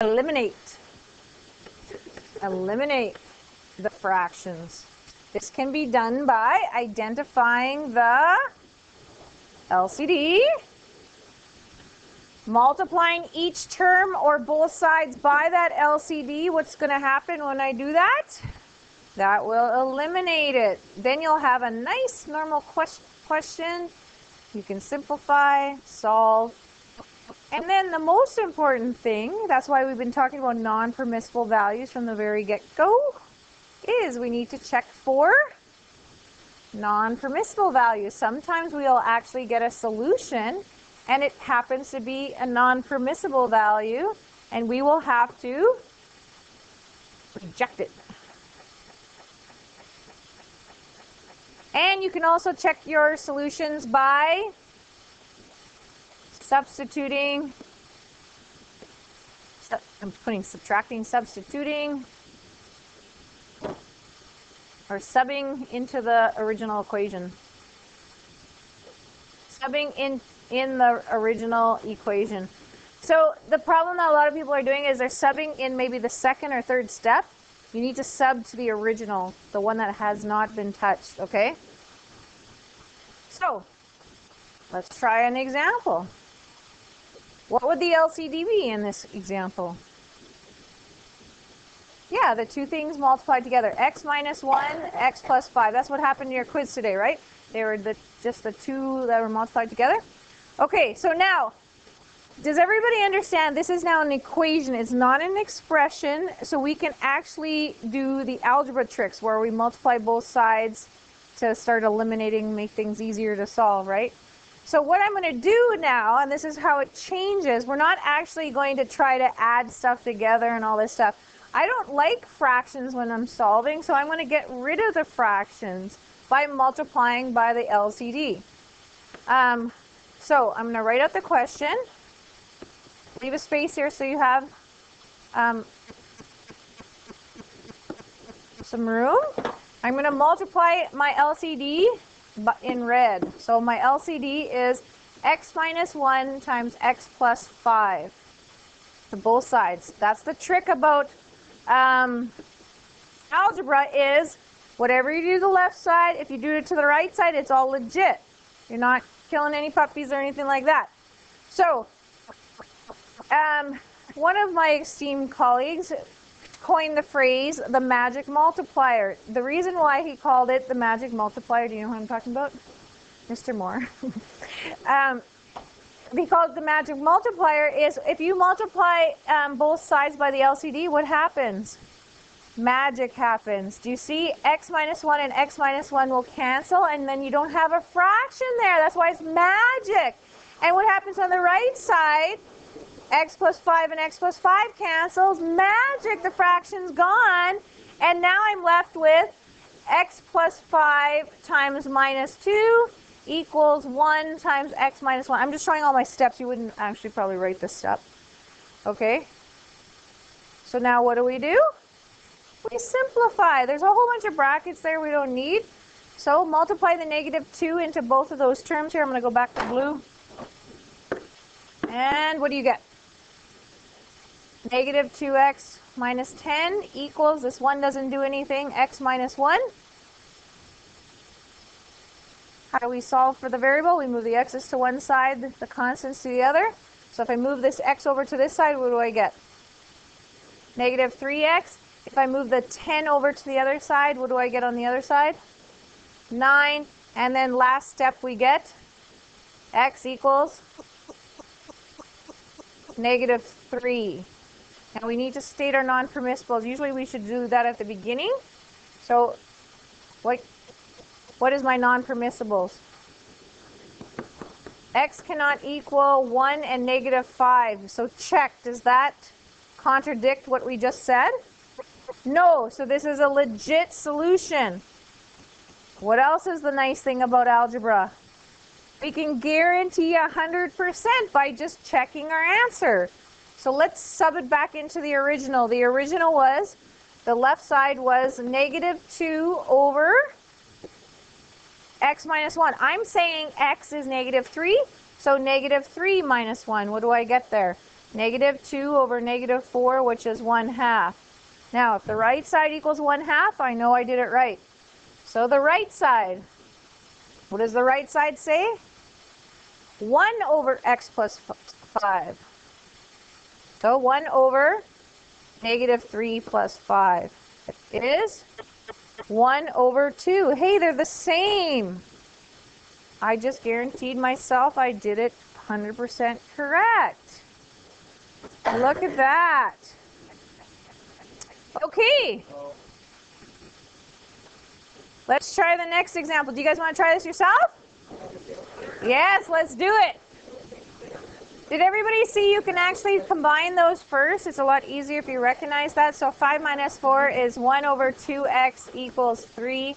eliminate. Eliminate the fractions. This can be done by identifying the LCD, multiplying each term or both sides by that LCD. What's going to happen when I do that? That will eliminate it. Then you'll have a nice normal question. You can simplify, solve, and then the most important thing, that's why we've been talking about non-permissible values from the very get-go, is we need to check for non-permissible values. Sometimes we'll actually get a solution and it happens to be a non-permissible value and we will have to reject it. And you can also check your solutions by substituting, I'm putting subtracting, substituting, or subbing into the original equation. Subbing in, in the original equation. So the problem that a lot of people are doing is they're subbing in maybe the second or third step. You need to sub to the original, the one that has not been touched, okay? So, let's try an example. What would the LCD be in this example? Yeah, the two things multiplied together. x minus 1, x plus 5. That's what happened in your quiz today, right? They were the, just the two that were multiplied together. Okay, so now, does everybody understand this is now an equation? It's not an expression, so we can actually do the algebra tricks where we multiply both sides to start eliminating, make things easier to solve, right? So what I'm going to do now, and this is how it changes, we're not actually going to try to add stuff together and all this stuff. I don't like fractions when I'm solving, so I'm going to get rid of the fractions by multiplying by the LCD. Um, so I'm going to write out the question. Leave a space here so you have um, some room. I'm going to multiply my LCD in red. So my LCD is x minus 1 times x plus 5 to both sides. That's the trick about um, algebra is whatever you do to the left side, if you do it to the right side, it's all legit. You're not killing any puppies or anything like that. So, um, one of my esteemed colleagues coined the phrase the magic multiplier. The reason why he called it the magic multiplier, do you know what I'm talking about? Mr. Moore. um, because the magic multiplier is if you multiply um, both sides by the LCD, what happens? Magic happens. Do you see x minus 1 and x minus 1 will cancel and then you don't have a fraction there. That's why it's magic. And what happens on the right side? X plus 5 and x plus 5 cancels. Magic, the fraction's gone. And now I'm left with x plus 5 times minus 2 equals 1 times x minus 1. I'm just showing all my steps. You wouldn't actually probably write this step. Okay? So now what do we do? We simplify. There's a whole bunch of brackets there we don't need. So multiply the negative 2 into both of those terms here. I'm going to go back to blue. And what do you get? Negative 2x minus 10 equals, this 1 doesn't do anything, x minus 1. How do we solve for the variable? We move the x's to one side, the constants to the other. So if I move this x over to this side, what do I get? Negative 3x. If I move the 10 over to the other side, what do I get on the other side? 9. And then last step we get x equals negative 3. Now we need to state our non-permissibles. Usually we should do that at the beginning. So what, what is my non-permissibles? X cannot equal 1 and negative 5. So check, does that contradict what we just said? No, so this is a legit solution. What else is the nice thing about algebra? We can guarantee 100% by just checking our answer. So let's sub it back into the original. The original was, the left side was negative 2 over x minus 1. I'm saying x is negative 3, so negative 3 minus 1. What do I get there? Negative 2 over negative 4, which is 1 half. Now, if the right side equals 1 half, I know I did it right. So the right side, what does the right side say? 1 over x plus 5. So 1 over negative 3 plus 5 is 1 over 2. Hey, they're the same. I just guaranteed myself I did it 100% correct. Look at that. Okay. Let's try the next example. Do you guys want to try this yourself? Yes, let's do it. Did everybody see you can actually combine those first? It's a lot easier if you recognize that. So 5 minus 4 is 1 over 2x equals 3.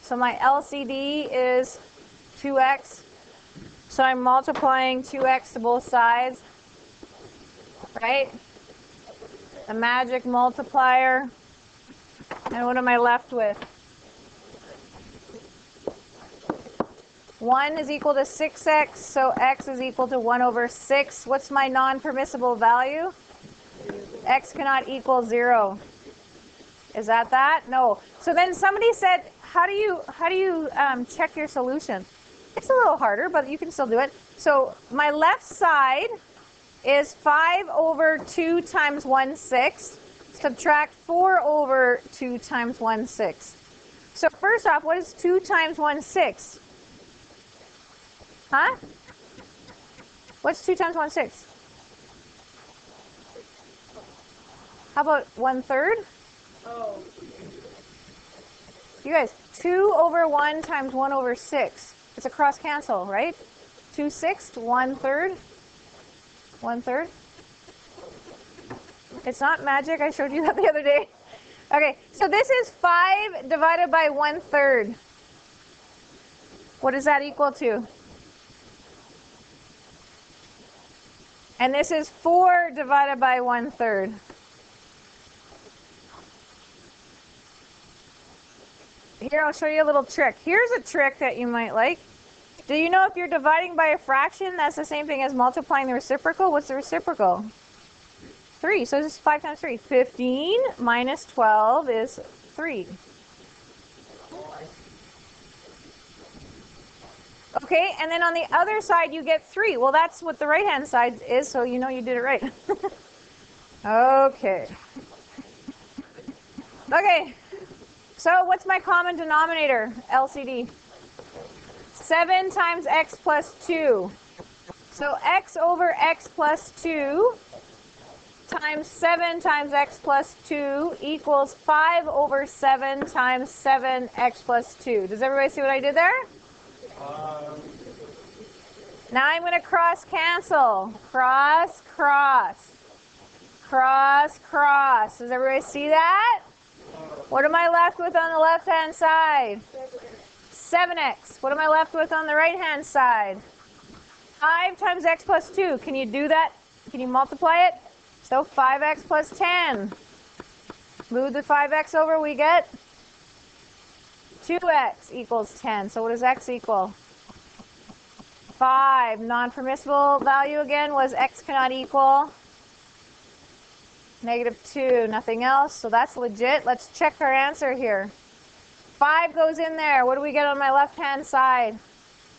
So my LCD is 2x. So I'm multiplying 2x to both sides, right? The magic multiplier. And what am I left with? 1 is equal to 6x, so x is equal to 1 over 6. What's my non-permissible value? x cannot equal 0. Is that that? No. So then somebody said, how do you, how do you um, check your solution? It's a little harder, but you can still do it. So my left side is 5 over 2 times 1 6. Subtract 4 over 2 times 1 6. So first off, what is 2 times 1 6? Huh? What's 2 times 1 6? How about 1 third? Oh. You guys, 2 over 1 times 1 over 6. It's a cross cancel, right? 2 sixths, 1 third. 1 third. It's not magic. I showed you that the other day. Okay, so this is 5 divided by 1 third. What does that equal to? And this is 4 divided by 1 third. Here, I'll show you a little trick. Here's a trick that you might like. Do you know if you're dividing by a fraction, that's the same thing as multiplying the reciprocal? What's the reciprocal? 3. So this is 5 times 3. 15 minus 12 is 3. Okay, and then on the other side you get 3. Well, that's what the right-hand side is, so you know you did it right. okay. Okay, so what's my common denominator, LCD? 7 times x plus 2. So x over x plus 2 times 7 times x plus 2 equals 5 over 7 times 7x plus 2. Does everybody see what I did there? Now I'm going to cross cancel. Cross, cross. Cross, cross. Does everybody see that? What am I left with on the left-hand side? 7x. What am I left with on the right-hand side? 5 times x plus 2. Can you do that? Can you multiply it? So 5x plus 10. Move the 5x over, we get 2x equals 10. So what does x equal? 5. Non-permissible value again was x cannot equal negative 2. Nothing else. So that's legit. Let's check our answer here. 5 goes in there. What do we get on my left-hand side?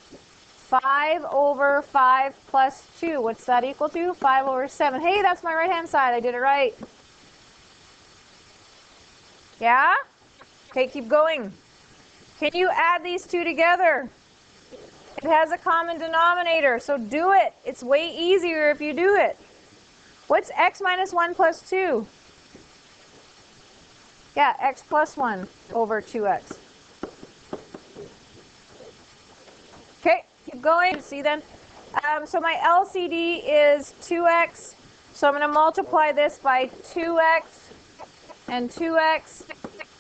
5 over 5 plus 2. What's that equal to? 5 over 7. Hey, that's my right-hand side. I did it right. Yeah? Okay, keep going. Can you add these two together? It has a common denominator, so do it. It's way easier if you do it. What's x minus 1 plus 2? Yeah, x plus 1 over 2x. Okay, keep going. See then? Um, so my LCD is 2x. So I'm going to multiply this by 2x and 2x.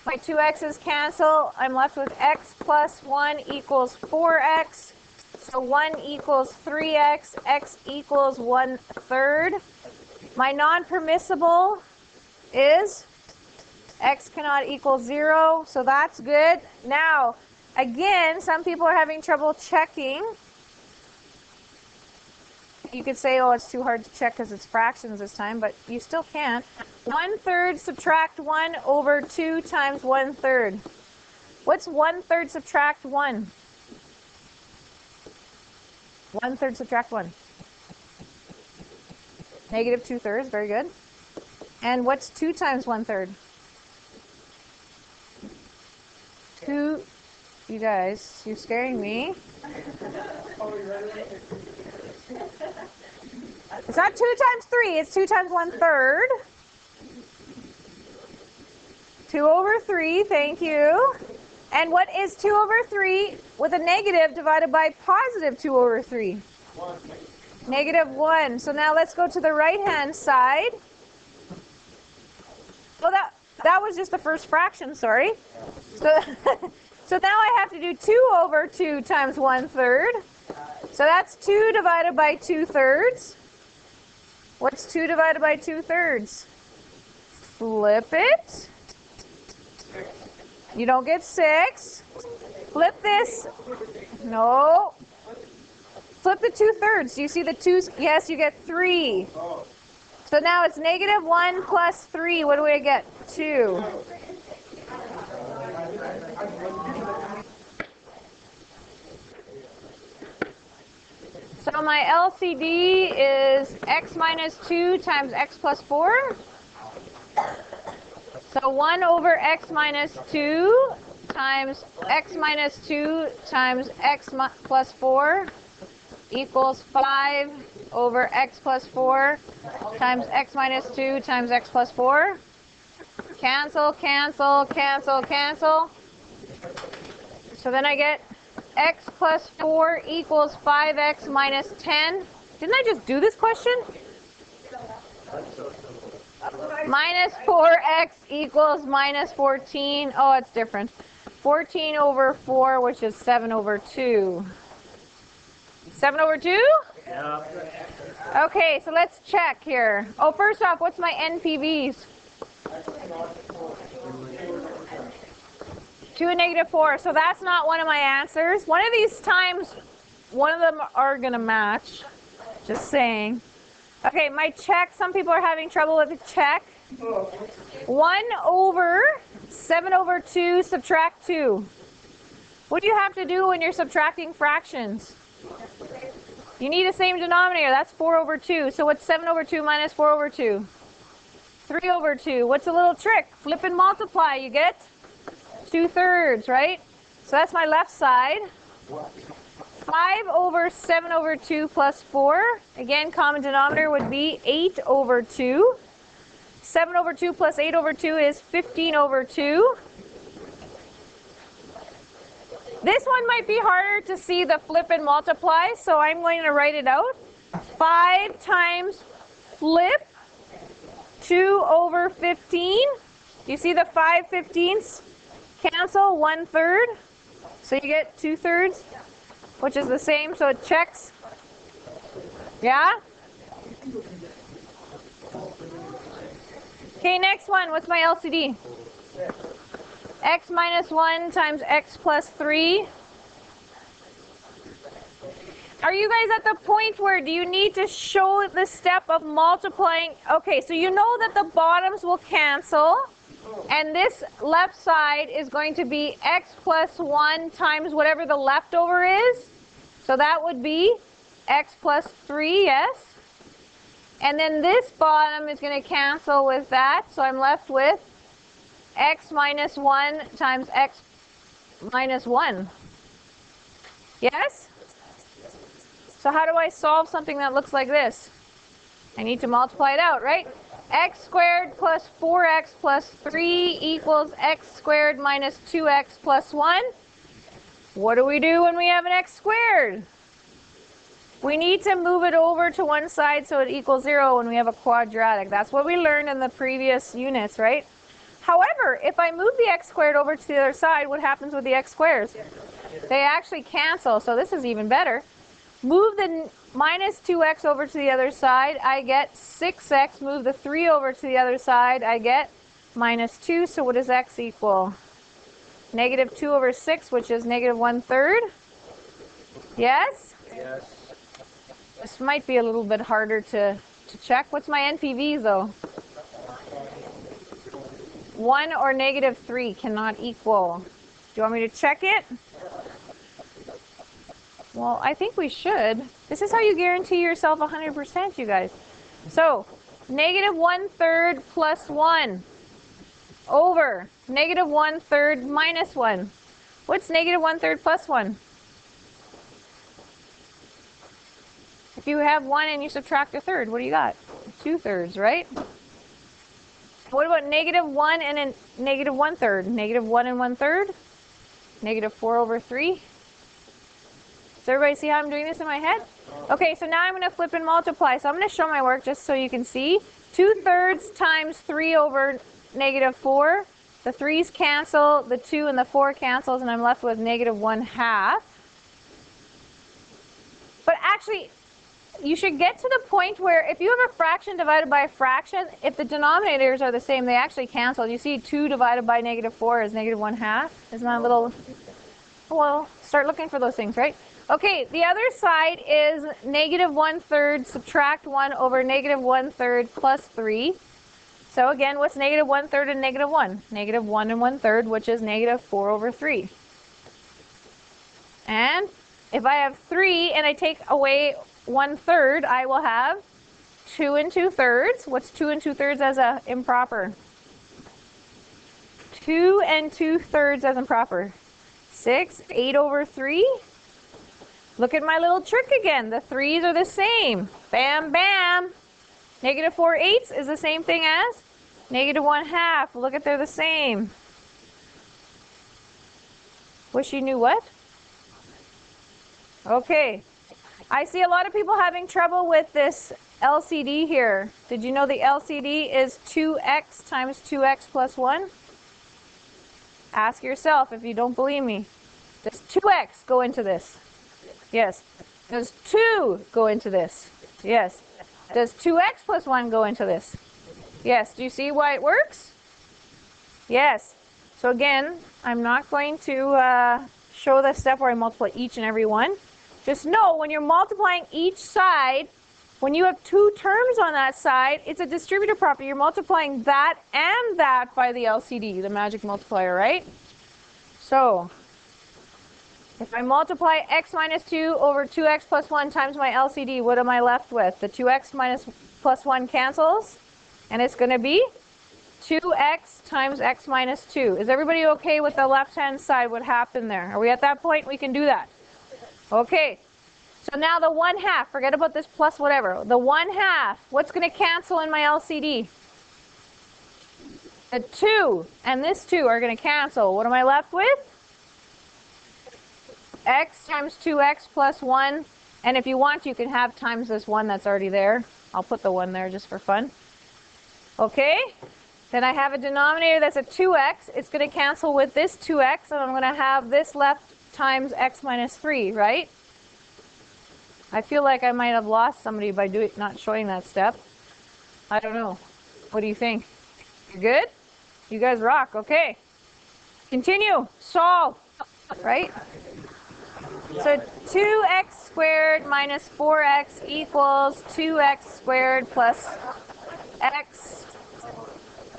My 2x's cancel. I'm left with x plus 1 equals 4x. So 1 equals 3x. x equals 1 third. My non-permissible is x cannot equal 0. So that's good. Now, again, some people are having trouble checking. You could say, oh, it's too hard to check because it's fractions this time, but you still can't. One third subtract one over two times one third. What's one third subtract one? One third subtract one. Negative two thirds, very good. And what's two times one third? Two, you guys, you're scaring me. It's not two times three, it's two times one third. Two over three, thank you. And what is two over three with a negative divided by positive two over three? One. Negative one. So now let's go to the right hand side. Well, that, that was just the first fraction, sorry. So, so now I have to do 2 over 2 times 1 third. So that's 2 divided by 2 thirds. What's 2 divided by 2 thirds? Flip it. You don't get 6. Flip this. No. Flip the 2 thirds. Do you see the 2's? Yes, you get 3. So now it's negative 1 plus 3. What do we get? 2. So my LCD is x minus 2 times x plus 4. So 1 over x minus 2 times x minus 2 times x plus 4 equals 5 over x plus 4 times x minus 2 times x plus 4. Cancel, cancel, cancel, cancel. So then I get x plus 4 equals 5x minus 10. Didn't I just do this question? Minus 4x equals minus 14. Oh, it's different. 14 over 4, which is 7 over 2. 7 over 2? Yeah. Okay, so let's check here. Oh, first off, what's my NPVs? 2 and negative 4. So that's not one of my answers. One of these times, one of them are going to match. Just saying. Okay, my check. Some people are having trouble with the check. 1 over 7 over 2 subtract 2. What do you have to do when you're subtracting fractions? You need the same denominator. That's 4 over 2. So what's 7 over 2 minus 4 over 2? 3 over 2. What's a little trick? Flip and multiply. You get 2 thirds, right? So that's my left side. 5 over 7 over 2 plus 4. Again, common denominator would be 8 over 2. 7 over 2 plus 8 over 2 is 15 over 2. This one might be harder to see the flip and multiply, so I'm going to write it out. 5 times flip 2 over 15. Do you see the 5 15ths? Cancel one third. So you get 2 thirds, which is the same, so it checks. Yeah? Okay, next one. What's my LCD? x minus 1 times x plus 3. Are you guys at the point where do you need to show the step of multiplying? Okay, so you know that the bottoms will cancel. And this left side is going to be x plus 1 times whatever the leftover is. So that would be x plus 3, yes? And then this bottom is going to cancel with that. So I'm left with x minus 1 times x minus 1. Yes? So how do I solve something that looks like this? I need to multiply it out, right? X squared plus 4x plus 3 equals x squared minus 2x plus 1. What do we do when we have an x squared? We need to move it over to one side so it equals 0 when we have a quadratic. That's what we learned in the previous units, right? However, if I move the x squared over to the other side, what happens with the x squares? They actually cancel, so this is even better. Move the minus 2x over to the other side, I get 6x. Move the 3 over to the other side, I get minus 2. So what does x equal? Negative 2 over 6, which is negative 1 third. Yes? Yes. This might be a little bit harder to, to check. What's my NPV though? 1 or negative 3 cannot equal. Do you want me to check it? Well, I think we should. This is how you guarantee yourself 100%, you guys. So, negative 1 third plus 1 over negative 1 third minus 1. What's negative 1 third plus 1? If you have 1 and you subtract a third, what do you got? 2 thirds, right? What about negative 1 and a negative 1 third? Negative 1 and 1 third? Negative 4 over 3? Everybody see how I'm doing this in my head? Okay, so now I'm going to flip and multiply. So I'm going to show my work just so you can see. 2 thirds times 3 over negative 4. The 3's cancel, the 2 and the 4 cancels, and I'm left with negative 1 half. But actually, you should get to the point where if you have a fraction divided by a fraction, if the denominators are the same, they actually cancel. You see 2 divided by negative 4 is negative 1 half. Isn't that a little... Well, start looking for those things, right? Okay, the other side is negative 1 third subtract 1 over negative 1 third plus 3. So again, what's negative 1 third and negative 1? Negative 1 and 1 third, which is negative 4 over 3. And if I have 3 and I take away one third, I will have two and two thirds. What's two and two thirds as a improper? Two and two thirds as improper. Six, eight over three. Look at my little trick again. The threes are the same. Bam, bam. Negative four eighths is the same thing as negative one half. Look at they're the same. Wish you knew what? Okay, I see a lot of people having trouble with this LCD here. Did you know the LCD is 2x times 2x plus 1? Ask yourself if you don't believe me. Does 2x go into this? Yes. Does 2 go into this? Yes. Does 2x plus 1 go into this? Yes. Do you see why it works? Yes. So again, I'm not going to uh, show the step where I multiply each and every one. Just know when you're multiplying each side, when you have two terms on that side, it's a distributive property. You're multiplying that and that by the LCD, the magic multiplier, right? So, if I multiply x minus 2 over 2x plus 1 times my LCD, what am I left with? The 2x minus plus 1 cancels, and it's going to be 2x times x minus 2. Is everybody okay with the left-hand side, what happened there? Are we at that point? We can do that. Okay, so now the 1 half, forget about this plus whatever. The 1 half, what's going to cancel in my LCD? The 2 and this 2 are going to cancel. What am I left with? X times 2x plus 1. And if you want, you can have times this 1 that's already there. I'll put the 1 there just for fun. Okay, then I have a denominator that's a 2x. It's going to cancel with this 2x, and I'm going to have this left times x minus 3, right? I feel like I might have lost somebody by doing not showing that step. I don't know. What do you think? You good? You guys rock. Okay. Continue. Solve. Right? So 2x squared minus 4x equals 2x squared plus x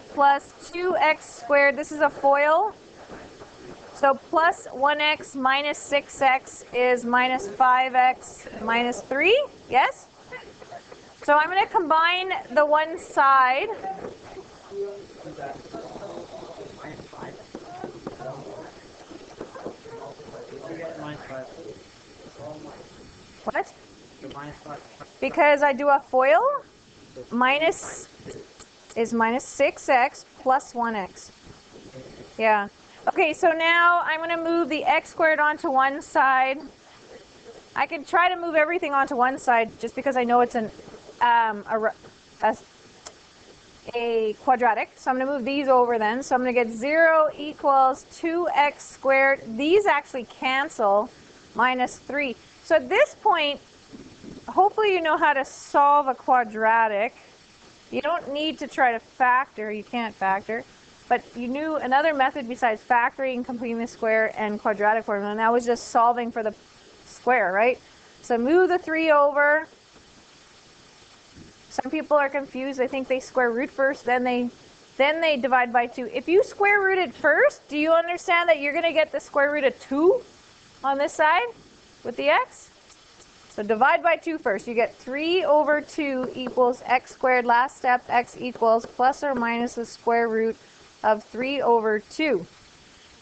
plus 2x squared. This is a FOIL. So plus 1x minus 6x is minus 5x minus 3, yes? So I'm going to combine the one side. What? Because I do a FOIL, minus is minus 6x plus 1x. Yeah. Okay, so now I'm going to move the x squared onto one side. I can try to move everything onto one side just because I know it's an um, a, a, a quadratic. So I'm going to move these over then. So I'm going to get 0 equals 2x squared. These actually cancel minus 3. So at this point, hopefully you know how to solve a quadratic. You don't need to try to factor. You can't factor. But you knew another method besides factoring, completing the square, and quadratic formula, and that was just solving for the square, right? So move the 3 over. Some people are confused. They think they square root first, then they then they divide by 2. If you square root it first, do you understand that you're going to get the square root of 2 on this side with the x? So divide by 2 first. You get 3 over 2 equals x squared. Last step, x equals plus or minus the square root of 3 over 2.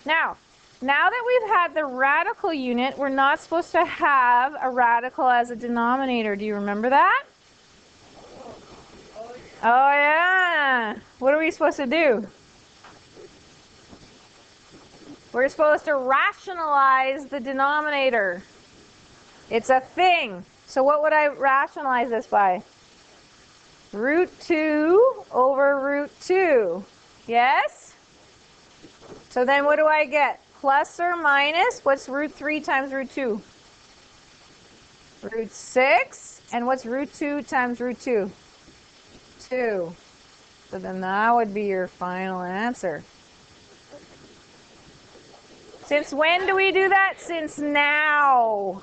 Now, now that we've had the radical unit, we're not supposed to have a radical as a denominator. Do you remember that? Oh, yeah. What are we supposed to do? We're supposed to rationalize the denominator. It's a thing. So what would I rationalize this by? Root 2 over root 2. Yes? So then what do I get? Plus or minus? What's root 3 times root 2? Root 6. And what's root 2 times root 2? 2. So then that would be your final answer. Since when do we do that? Since now.